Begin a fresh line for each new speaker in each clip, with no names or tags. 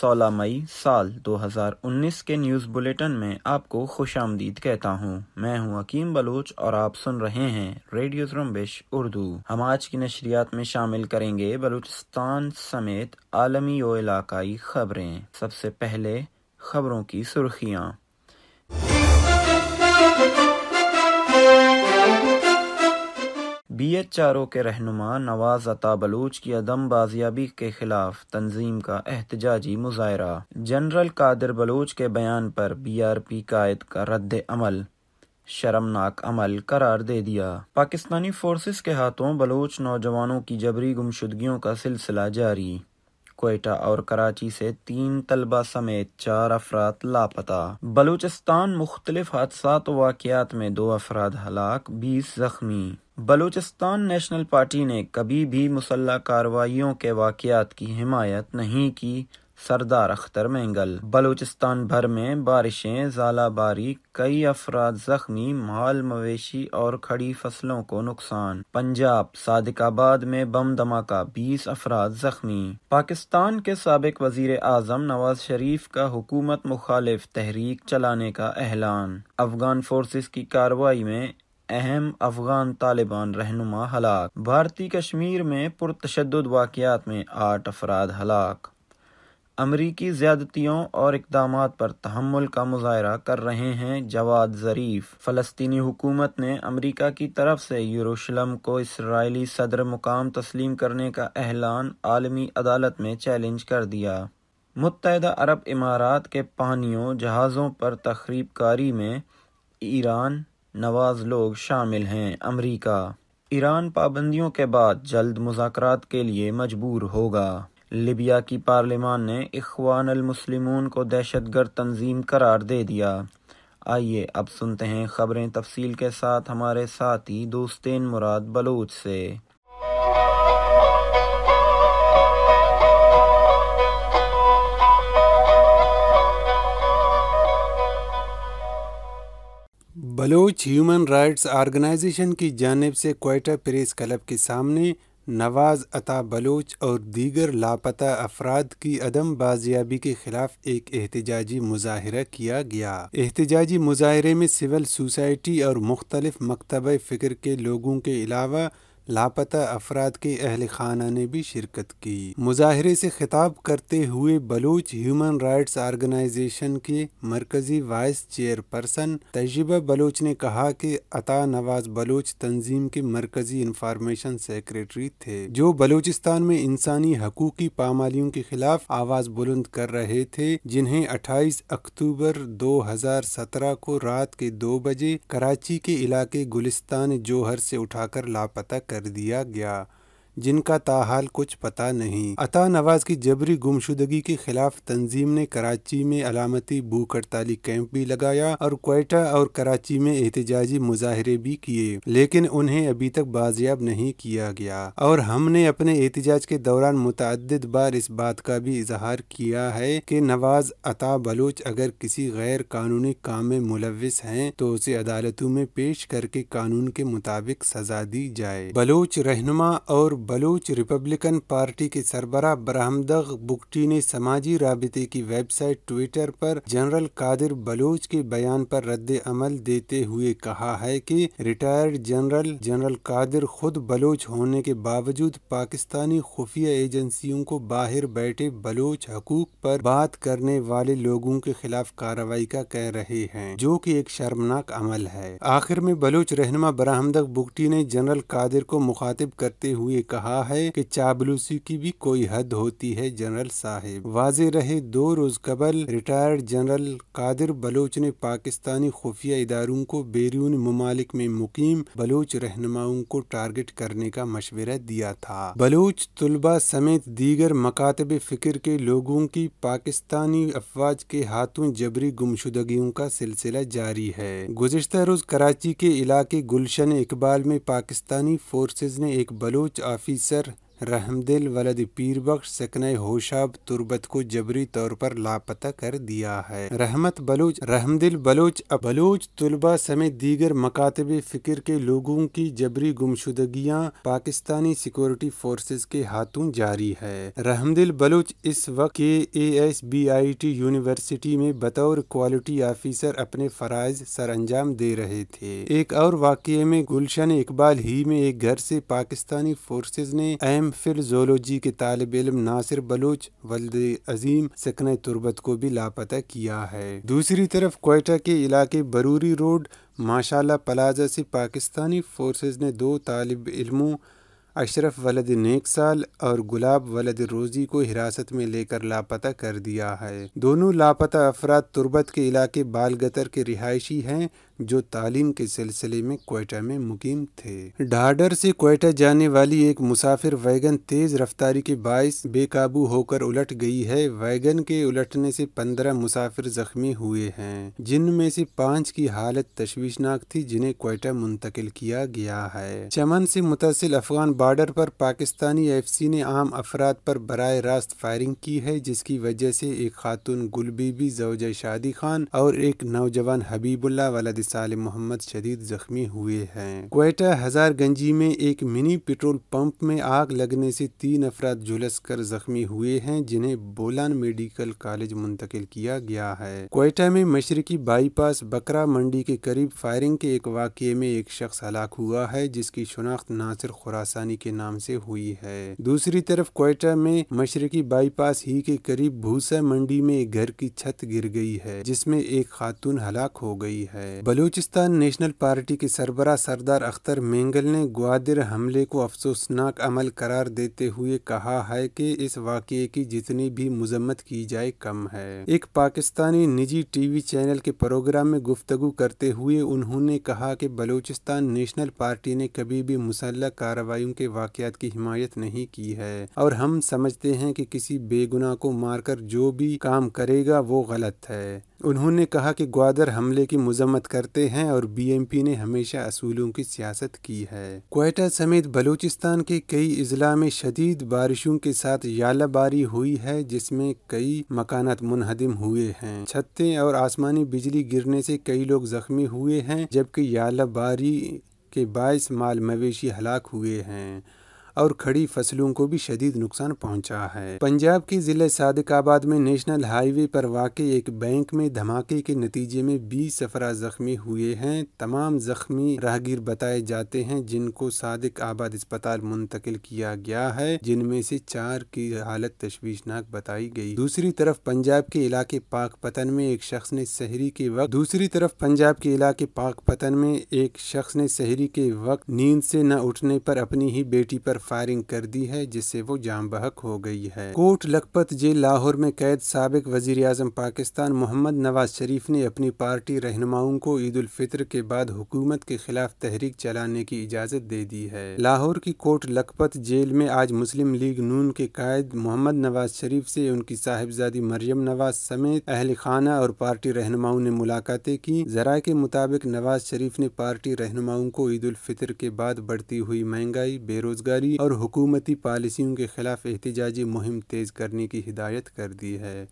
سولہ مئی سال دو ہزار انیس کے نیوز بلیٹن میں آپ کو خوش آمدید کہتا ہوں۔ میں ہوں حکیم بلوچ اور آپ سن رہے ہیں ریڈیو زرمبش اردو۔ ہم آج کی نشریات میں شامل کریں گے بلوچستان سمیت عالمی و علاقائی خبریں۔ سب سے پہلے خبروں کی سرخیاں۔ بی ایچ چاروں کے رہنما، نواز، عطا بلوچ کی عدم بازیابی کے خلاف تنظیم کا احتجاجی مظاہرہ۔ جنرل قادر بلوچ کے بیان پر بی آر پی قائد کا رد عمل۔ شرمناک عمل قرار دے دیا۔ پاکستانی فورسز کے ہاتھوں بلوچ نوجوانوں کی جبری گمشدگیوں کا سلسلہ جاری۔ کوئٹہ اور کراچی سے تین طلبہ سمیت چار افراد لاپتہ۔ بلوچستان مختلف حادثات و واقعات میں دو افراد ہلاک، بیس زخمی۔ بلوچستان نیشنل پارٹی نے کبھی بھی مسلح کارروائیوں کے واقعات کی حمایت نہیں کی۔ سردار اختر مینگل بلوچستان بھر میں بارشیں ژالہ باری، کئی افراد زخمی، مال مویشی اور کھڑی فصلوں کو نقصان۔ پنجاب صادق آباد میں بم دھماکہ، بیس افراد زخمی۔ پاکستان کے سابق وزیر اعظم نواز شریف کا حکومت مخالف تحریک چلانے کا اعلان۔ افغان فورسز کی کارروائی میں اہم افغان طالبان رہنما ہلاک۔ بھارتی کشمیر میں پرتشدد واقعات میں آٹھ افراد ہلاک۔ امریکی زیادتیوں اور اقدامات پر تحمل کا مظاہرہ کر رہے ہیں جواد ظریف۔ فلسطینی حکومت نے امریکہ کی طرف سے یروشلم کو اسرائیلی صدر مقام تسلیم کرنے کا اعلان عالمی عدالت میں چیلنج کر دیا۔ متحدہ عرب امارات کے پانیوں جہازوں پر تخریب کاری میں ایران نواز لوگ شامل ہیں امریکہ۔ ایران پابندیوں کے بعد جلد مذاکرات کے لیے مجبور ہوگا۔ لیبیا کی پارلیمان نے اخوان المسلمون کو دہشت گرد تنظیم قرار دے دیا۔ آئیے اب سنتے ہیں خبریں تفصیل کے ساتھ ہمارے ساتھی دوستین مراد بلوچ سے۔
بلوچ ہیومن رائٹس آرگنائزیشن کی جانب سے کوئٹہ پریس کلب کے سامنے نواز عطا بلوچ اور دیگر لاپتہ افراد کی عدم بازیابی کے خلاف ایک احتجاجی مظاہرہ کیا گیا۔ احتجاجی مظاہرے میں سول سوسائٹی اور مختلف مکتبہ فکر کے لوگوں کے علاوہ لاپتہ افراد کے اہل خانہ نے بھی شرکت کی۔ مظاہرے سے خطاب کرتے ہوئے بلوچ ہیومن رائٹس آرگنائزیشن کے مرکزی وائس چیئر پرسن تجربہ بلوچ نے کہا کہ عطا نواز بلوچ تنظیم کے مرکزی انفارمیشن سیکریٹری تھے۔ جو بلوچستان میں انسانی حقوقی پامالیوں کے خلاف آواز بلند کر رہے تھے، جنہیں اٹھائیس اکتوبر دو ہزار سترہ کو رات کے دو بجے کراچی کے علاقے گلستان جوہر سے اٹھا کر لاپتہ کر دیا گیا۔ جن کا تاحال کچھ پتہ نہیں۔ عطا نواز کی جبری گمشدگی کے خلاف تنظیم نے کراچی میں علامتی بھوک ہڑتالی کیمپ بھی لگایا اور کوئٹہ اور کراچی میں احتجاجی مظاہرے بھی کیے، لیکن انہیں ابھی تک بازیاب نہیں کیا گیا۔ اور ہم نے اپنے احتجاج کے دوران متعدد بار اس بات کا بھی اظہار کیا ہے کہ نواز عطا بلوچ اگر کسی غیر قانونی کام میں ملوث ہیں تو اسے عدالتوں میں پیش کر کے قانون کے مطابق سزا دی جائے۔ بلوچ رہنما اور بلوچ ریپبلکن پارٹی کے سربراہ برہمدغ بگٹی نے سماجی رابطے کی ویب سائٹ ٹویٹر پر جنرل قادر بلوچ کے بیان پر رد عمل دیتے ہوئے کہا ہے کہ ریٹائرڈ جنرل جنرل قادر خود بلوچ ہونے کے باوجود پاکستانی خفیہ ایجنسیوں کو باہر بیٹھے بلوچ حقوق پر بات کرنے والے لوگوں کے خلاف کارروائی کا کہہ رہے ہیں، جو کہ ایک شرمناک عمل ہے۔ آخر میں بلوچ رہنما برہمدغ بگٹی نے جنرل قادر کو مخاطب کرتے ہوئے کہا ہے کہ چابلوسی کی بھی کوئی حد ہوتی ہے، جنرل صاحب۔ واضح رہے، دو روز قبل ریٹائرڈ جنرل قادر بلوچ نے پاکستانی خفیہ اداروں کو بیرون ممالک میں مقیم بلوچ رہنماؤں کو ٹارگٹ کرنے کا مشورہ دیا تھا۔ بلوچ طلبہ سمیت دیگر مکاتب فکر کے لوگوں کی پاکستانی افواج کے ہاتھوں جبری گمشدگیوں کا سلسلہ جاری ہے۔ گزشتہ روز کراچی کے علاقے گلشن اقبال میں پاکستانی فورسز نے ایک بلوچ Fischer آفیسر رحمدل ولد پیر بخش سکنہ ہوشاب تربت کو جبری طور پر لاپتہ کر دیا ہے۔ رحمت بلوچ رحمدل بلوچ بلوچ طلبہ سمیت دیگر مکاتب فکر کے لوگوں کی جبری گمشدگیاں پاکستانی سیکورٹی فورسز کے ہاتھوں جاری ہے۔ رحمدل بلوچ اس وقت کے A S B I T university میں بطور کوالٹی آفیسر اپنے فرائض سر انجام دے رہے تھے۔ ایک اور واقعے میں گلشن اقبال ہی میں ایک گھر سے پاکستانی فورسز نے ایم فل زولوجی کے طالب علم ناصر بلوچ، ولد عظیم سکن تربت کو بھی لاپتہ کیا ہے۔ دوسری طرف کوئٹہ کے علاقے بروری روڈ، ماشاءاللہ پلازا سے پاکستانی فورسز نے دو طالب علموں، اشرف ولد نیک سال اور گلاب ولد روزی کو حراست میں لے کر لاپتہ کر دیا ہے۔ دونوں لاپتہ افراد تربت کے علاقے بالگتر کے رہائشی ہیں۔ جو تعلیم کے سلسلے میں کوئٹہ میں مقیم تھے۔ ڈاڈر سے کوئٹہ جانے والی ایک مسافر ویگن تیز رفتاری کے باعث بے قابو ہو کر الٹ گئی ہے۔ ویگن کے الٹنے سے پندرہ مسافر زخمی ہوئے ہیں، جن میں سے پانچ کی حالت تشویشناک تھی، جنہیں کوئٹہ منتقل کیا گیا ہے۔ چمن سے متصل افغان بارڈر پر پاکستانی ایف سی نے عام افراد پر براہ راست فائرنگ کی ہے، جس کی وجہ سے ایک خاتون گل بی بی زوجہ شادی خان اور ایک نوجوان حبیب اللہ ولد سالم محمد شدید زخمی ہوئے ہیں۔ کوئٹہ ہزار گنجی میں ایک منی پیٹرول پمپ میں آگ لگنے سے تین افراد جھلس کر زخمی ہوئے ہیں، جنہیں بولان میڈیکل کالج منتقل کیا گیا ہے۔ کوئٹہ میں مشرقی بائی پاس بکرا منڈی کے قریب فائرنگ کے ایک واقعے میں ایک شخص ہلاک ہوا ہے، جس کی شناخت ناصر خوراسانی کے نام سے ہوئی ہے۔ دوسری طرف کوئٹہ میں مشرقی بائی پاس ہی کے قریب بھوسا منڈی میں ایک گھر کی چھت گر گئی ہے، جس میں ایک خاتون ہلاک ہو گئی ہے۔ بلوچستان نیشنل پارٹی کے سربراہ سردار اختر مینگل نے گوادر حملے کو افسوسناک عمل قرار دیتے ہوئے کہا ہے کہ اس واقعے کی جتنی بھی مذمت کی جائے کم ہے۔ ایک پاکستانی نجی ٹی وی چینل کے پروگرام میں گفتگو کرتے ہوئے انہوں نے کہا کہ بلوچستان نیشنل پارٹی نے کبھی بھی مسلح کارروائیوں کے واقعات کی حمایت نہیں کی ہے۔ اور ہم سمجھتے ہیں کہ کسی بے گناہ کو مار کر جو بھی کام کرے گا وہ غلط ہے۔ انہوں نے کہا کہ گوادر حملے کی مذمت کرتے ہیں اور بی ایم پی نے ہمیشہ اصولوں کی سیاست کی ہے۔ کوئٹہ سمیت بلوچستان کے کئی اضلاع میں شدید بارشوں کے ساتھ یالہ باری ہوئی ہے، جس میں کئی مکانات منہدم ہوئے ہیں۔ چھتیں اور آسمانی بجلی گرنے سے کئی لوگ زخمی ہوئے ہیں، جبکہ یالہ باری کے باعث مال مویشی ہلاک ہوئے ہیں۔ اور کھڑی فصلوں کو بھی شدید نقصان پہنچا ہے۔ پنجاب کے ضلع صادق آباد میں نیشنل ہائی وے پر واقع ایک بینک میں دھماکے کے نتیجے میں بیس افراد زخمی ہوئے ہیں۔ تمام زخمی راہگیر بتائے جاتے ہیں جن کو صادق آباد اسپتال منتقل کیا گیا ہے، جن میں سے چار کی حالت تشویشناک بتائی گئی۔ دوسری طرف پنجاب کے علاقے پاک پتن میں ایک شخص نے سحری کے وقت، دوسری طرف پنجاب کے علاقے پاک پتن میں ایک شخص نے سحری کے وقت نیند سے نہ اٹھنے پر اپنی ہی بیٹی پر فائرنگ کر دی ہے، جس سے وہ جام بحق ہو گئی ہے۔ کوٹ لکھپت جیل لاہور میں قید سابق وزیر اعظم پاکستان محمد نواز شریف نے اپنی پارٹی رہنماؤں کو عید الفطر کے بعد حکومت کے خلاف تحریک چلانے کی اجازت دے دی ہے۔ لاہور کی کوٹ لکھپت جیل میں آج مسلم لیگ نون کے قائد محمد نواز شریف سے ان کی صاحبزادی مریم نواز سمیت اہل خانہ اور پارٹی رہنماؤں نے ملاقاتیں کی۔ ذرائع کے مطابق نواز شریف نے پارٹی رہنماؤں کو عید الفطر کے بعد بڑھتی ہوئی مہنگائی، بے روزگاری اور حکومتی پالیسیوں کے خلاف احتجاجی مہم تیز کرنے کی ہدایت کر دی ہے۔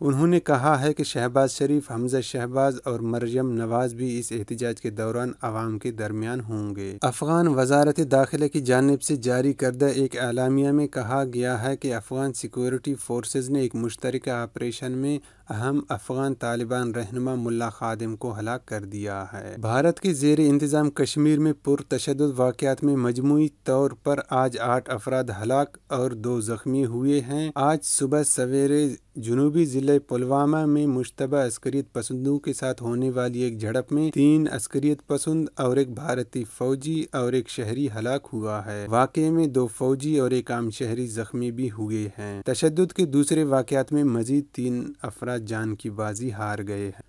انہوں نے کہا ہے کہ شہباز شریف، حمزہ شہباز اور مریم نواز بھی اس احتجاج کے دوران عوام کے درمیان ہوں گے۔ افغان وزارت داخلہ کی جانب سے جاری کردہ ایک اعلامیہ میں کہا گیا ہے کہ افغان سیکورٹی فورسز نے ایک مشترکہ آپریشن میں اہم افغان طالبان رہنما ملا خادم کو ہلاک کر دیا ہے۔ بھارت کے زیر انتظام کشمیر میں پرتشدد واقعات میں مجموعی طور پر آج آٹھ افراد ہلاک اور دو زخمی ہوئے ہیں۔ آج صبح سویرے جنوبی ضلع پلوامہ میں مشتبہ عسکریت پسندوں کے ساتھ ہونے والی ایک جھڑپ میں تین عسکریت پسند اور ایک بھارتی فوجی اور ایک شہری ہلاک ہوا ہے۔ واقعے میں دو فوجی اور ایک عام شہری زخمی بھی ہوئے ہیں۔ تشدد کے دوسرے واقعات میں مزید تین افراد جان کی بازی ہار گئے ہیں۔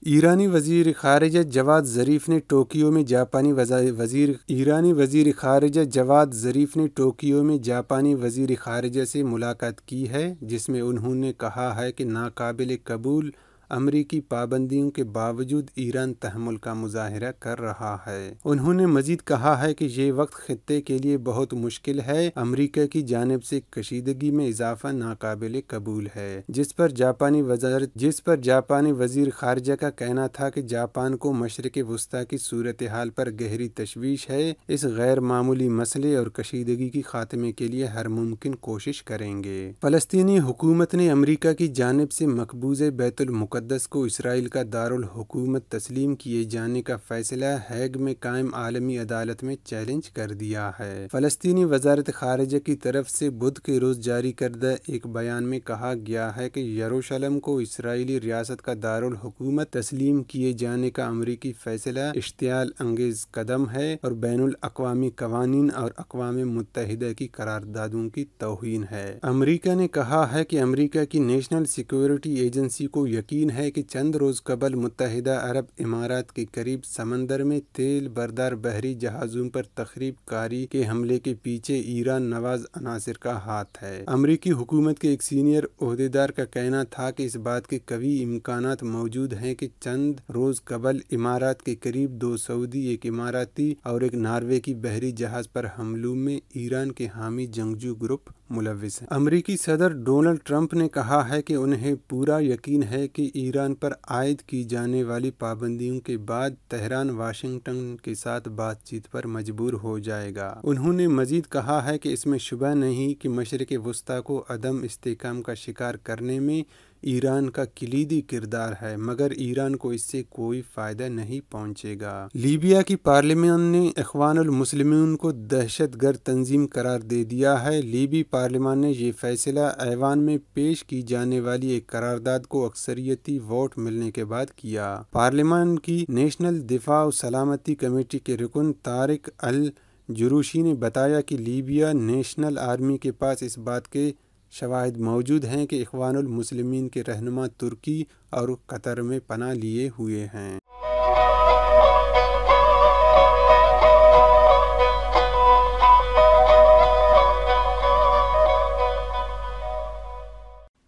ایرانی وزیر خارجہ جواد ظریف نے ٹوکیو میں جاپانی وزیر، ایرانی وزیر خارجہ جواد ظریف نے ٹوکیو میں جاپانی وزیر خارجہ سے ملاقات کی ہے، جس میں انہوں نے کہا ہے کہ ناقابل قبول امریکی پابندیوں کے باوجود ایران تحمل کا مظاہرہ کر رہا ہے۔ انہوں نے مزید کہا ہے کہ یہ وقت خطے کے لیے بہت مشکل ہے۔ امریکہ کی جانب سے کشیدگی میں اضافہ ناقابل قبول ہے۔ جس پر جاپانی وزارت جس پر جاپانی وزیر خارجہ کا کہنا تھا کہ جاپان کو مشرق وسطی کی صورتحال پر گہری تشویش ہے، اس غیر معمولی مسئلے اور کشیدگی کی خاتمے کے لیے ہر ممکن کوشش کریں گے۔ فلسطینی حکومت نے امریکہ کی جانب سے مقبوض بیت المقدس کو اسرائیل کا دارالحکومت تسلیم کیے جانے کا فیصلہ ہیگ میں قائم عالمی عدالت میں چیلنج کر دیا ہے۔ فلسطینی وزارت خارجہ کی طرف سے بدھ کے روز جاری کردہ ایک بیان میں کہا گیا ہے کہ یروشلم کو اسرائیلی ریاست کا دارالحکومت تسلیم کیے جانے کا امریکی فیصلہ اشتعال انگیز قدم ہے اور بین الاقوامی قوانین اور اقوام متحدہ کی قراردادوں کی توہین ہے۔ امریکہ نے کہا ہے کہ امریکہ کی نیشنل سیکیورٹی ایجنسی کو یقین ہے کہ چند روز قبل متحدہ عرب امارات کے قریب سمندر میں تیل بردار بحری جہازوں پر تخریب کاری کے حملے کے پیچھے ایران نواز عناصر کا ہاتھ ہے۔ امریکی حکومت کے ایک سینئر عہدیدار کا کہنا تھا کہ اس بات کے کبھی امکانات موجود ہیں کہ چند روز قبل امارات کے قریب دو سعودی، ایک اماراتی اور ایک ناروے کی بحری جہاز پر حملوں میں ایران کے حامی جنگجو گروپ ملوث ہیں۔ امریکی صدر ڈونلڈ ٹرمپ نے کہا ہے کہ انہیں پورا یقین ہے کہ ایران پر عائد کی جانے والی پابندیوں کے بعد تہران، واشنگٹن کے ساتھ بات چیت پر مجبور ہو جائے گا۔ انہوں نے مزید کہا ہے کہ اس میں شبہ نہیں کہ مشرق وسطی کو عدم استحکام کا شکار کرنے میں ایران کا کلیدی کردار ہے، مگر ایران کو اس سے کوئی فائدہ نہیں پہنچے گا۔ لیبیا کی پارلیمان نے اخوان المسلمین کو دہشت گرد تنظیم قرار دے دیا ہے۔ لیبی پارلیمان نے یہ فیصلہ ایوان میں پیش کی جانے والی ایک قرارداد کو اکثریتی ووٹ ملنے کے بعد کیا۔ پارلیمان کی نیشنل دفاع و سلامتی کمیٹی کے رکن طارق الجروشی نے بتایا کہ لیبیا نیشنل آرمی کے پاس اس بات کے شواہد موجود ہیں کہ اخوان المسلمین کے رہنما ترکی اور قطر میں پناہ لیے ہوئے ہیں۔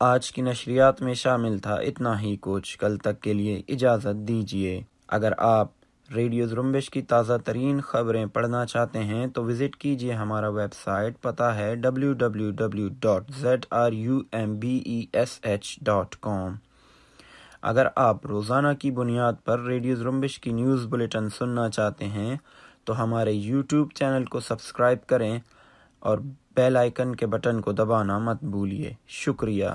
آج کی نشریات میں شامل تھا اتنا ہی کچھ۔ کل تک کے لیے اجازت دیجیے اگر آپ ریڈیو زرمبش کی تازہ ترین خبریں پڑھنا چاہتے ہیں تو وزٹ کیجیے ہمارا ویب سائٹ، پتہ ہے W W W dot Z R U M B E S H dot com اگر آپ روزانہ کی بنیاد پر ریڈیو زرمبش کی نیوز بلیٹن سننا چاہتے ہیں تو ہمارے یوٹیوب چینل کو سبسکرائب کریں اور بیل آئیکن کے بٹن کو دبانا مت بھولیے۔ شکریہ۔